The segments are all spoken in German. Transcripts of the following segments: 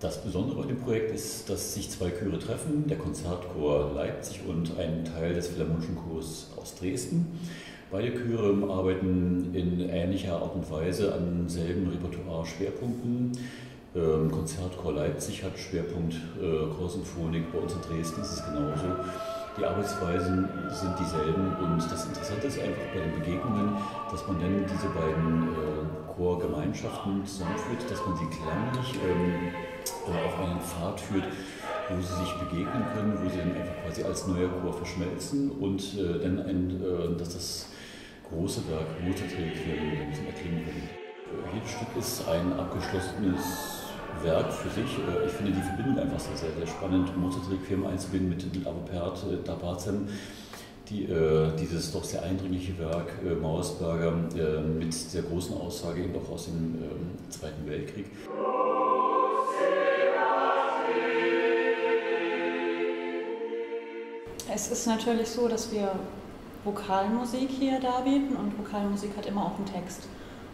dass sich zwei Chöre treffen, der Konzertchor Leipzig und ein Teil des Philharmonischen Chors aus Dresden. Beide Chöre arbeiten in ähnlicher Art und Weise an selben Repertoire-Schwerpunkten. Ähm, Konzertchor Leipzig hat Schwerpunkt äh, Chorsymphonik, bei uns in Dresden ist es genauso. Die Arbeitsweisen sind dieselben und das Interessante ist einfach bei den Begegnungen, dass man dann diese beiden äh, Chorgemeinschaften zusammenführt, dass man sie klanglich ähm, auf einen Pfad führt, wo sie sich begegnen können, wo sie dann einfach quasi als neuer Chor verschmelzen und äh, dann ein, äh, dass das große Werk zum Erklingen kommt. Äh, jedes Stück ist ein abgeschlossenes Werk für sich. Äh, ich finde die Verbindung einfach sehr, sehr, sehr spannend. Mozart-Requiem einzubinden mit, mit Avopert, äh, Dabazem, die, äh, dieses doch sehr eindringliche Werk Mauersberger mit der großen Aussage eben auch aus dem äh, Zweiten Weltkrieg. Es ist natürlich so, dass wir Vokalmusik hier darbieten und Vokalmusik hat immer auch einen Text.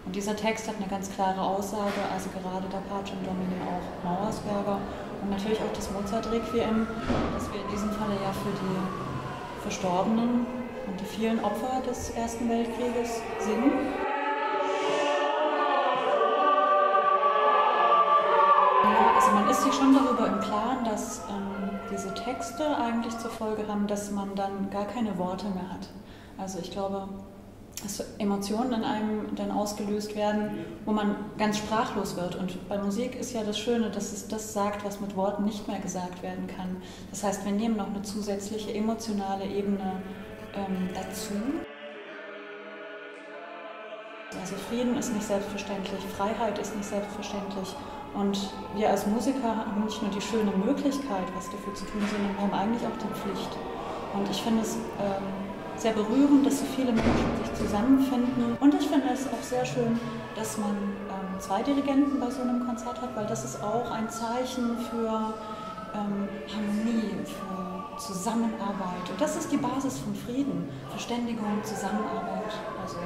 Und dieser Text hat eine ganz klare Aussage, also gerade der Pacem Domini auch Mauersberger und natürlich auch das Mozart-Requiem, das wir in diesem Falle ja für die Verstorbenen und die vielen Opfer des Ersten Weltkrieges singen. Also man ist sich schon darüber im Klaren, dass ähm, diese Texte eigentlich zur Folge haben, dass man dann gar keine Worte mehr hat. Also ich glaube, dass Emotionen in einem dann ausgelöst werden, wo man ganz sprachlos wird. Und bei Musik ist ja das Schöne, dass es das sagt, was mit Worten nicht mehr gesagt werden kann. Das heißt, wir nehmen noch eine zusätzliche emotionale Ebene ähm, dazu. Also Frieden ist nicht selbstverständlich, Freiheit ist nicht selbstverständlich. Und wir als Musiker haben nicht nur die schöne Möglichkeit, was dafür zu tun, sondern wir haben eigentlich auch die Pflicht. Und ich finde es ähm, sehr berührend, dass so viele Menschen sich zusammenfinden. Und ich finde es auch sehr schön, dass man ähm, zwei Dirigenten bei so einem Konzert hat, weil das ist auch ein Zeichen für ähm, Harmonie, für Zusammenarbeit. Und das ist die Basis von Frieden, Verständigung, Zusammenarbeit. Also